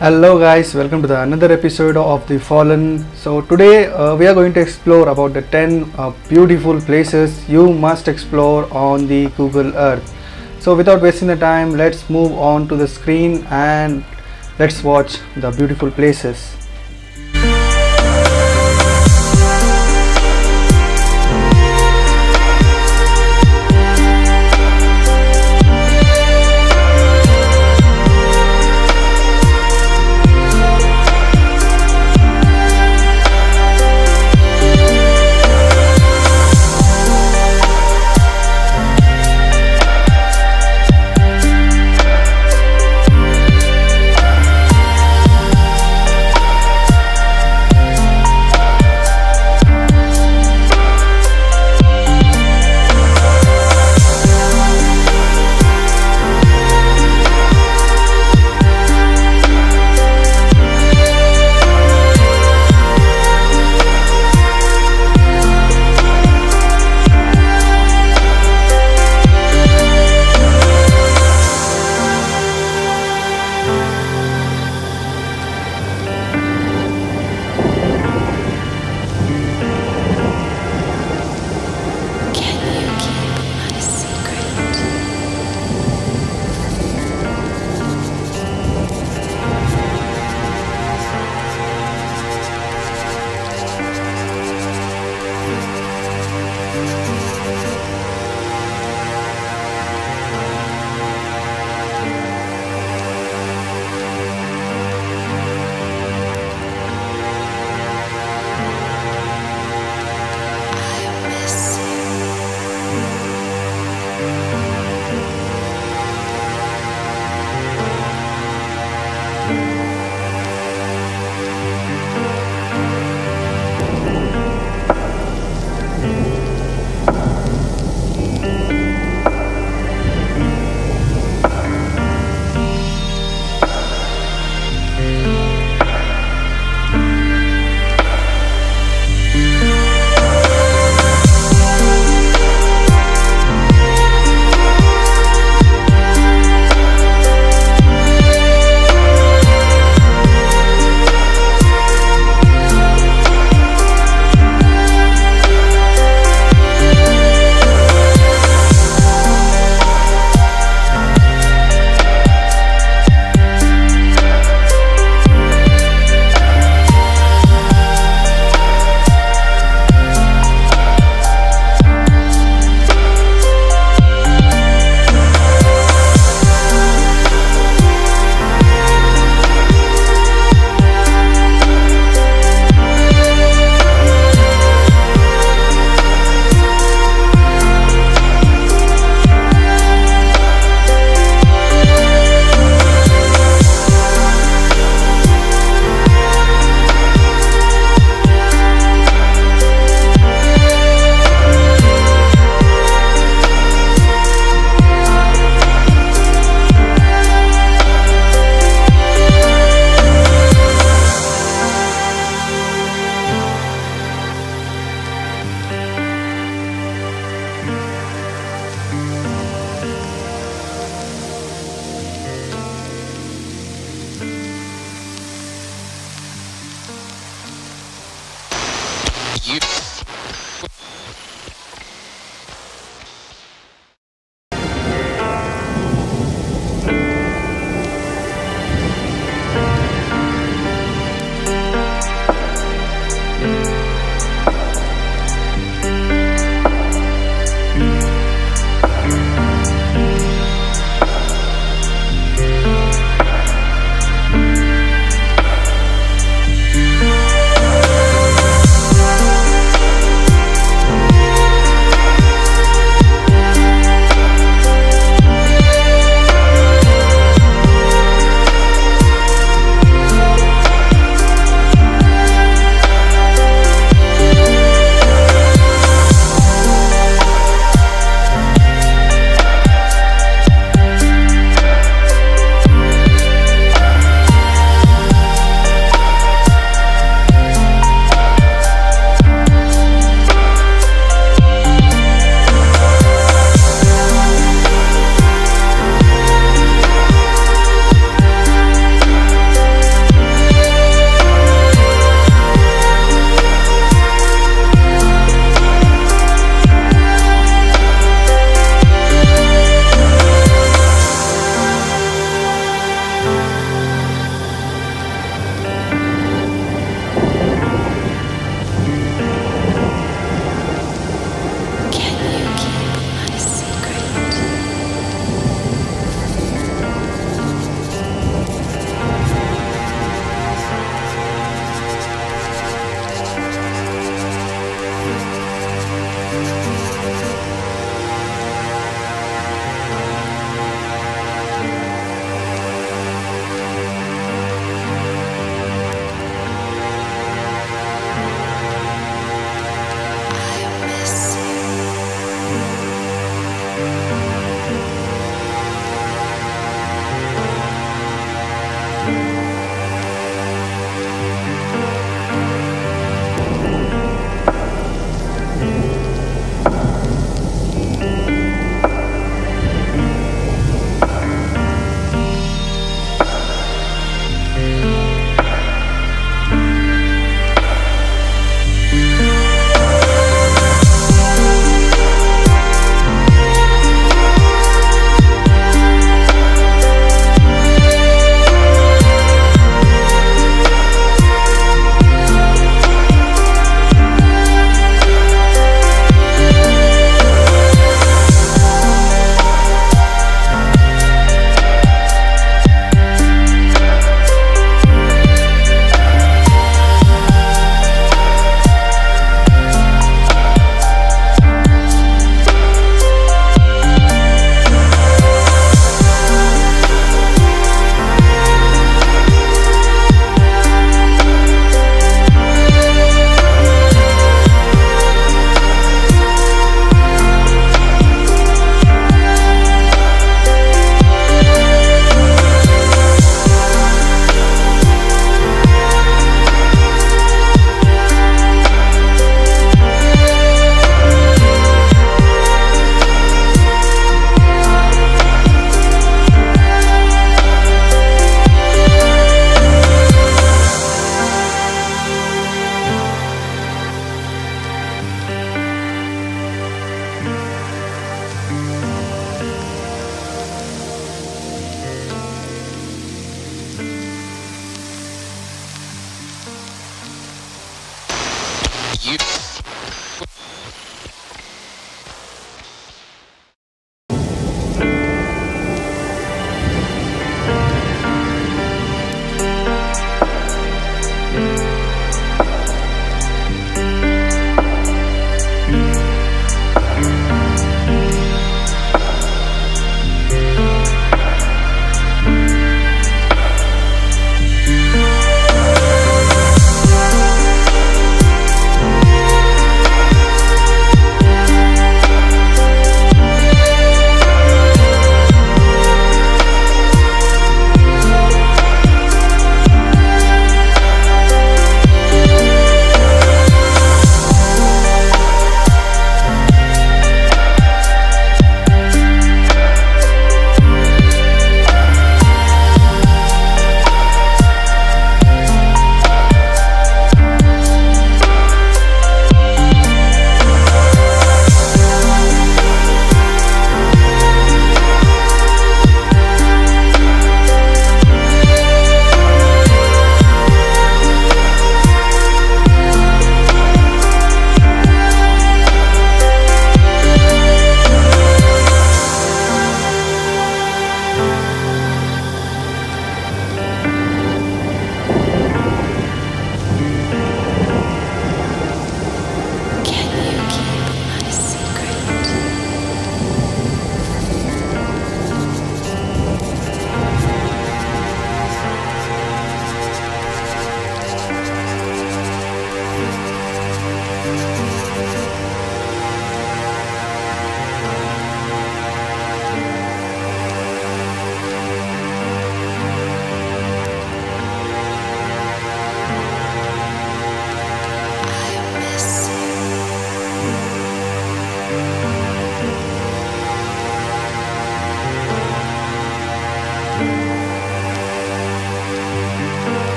Hello guys, welcome to the another episode of The Fallen. So today uh, we are going to explore about the 10 uh, beautiful places you must explore on the Google Earth. So without wasting the time, let's move on to the screen and let's watch the beautiful places. you.